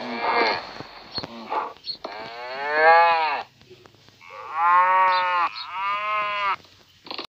うん。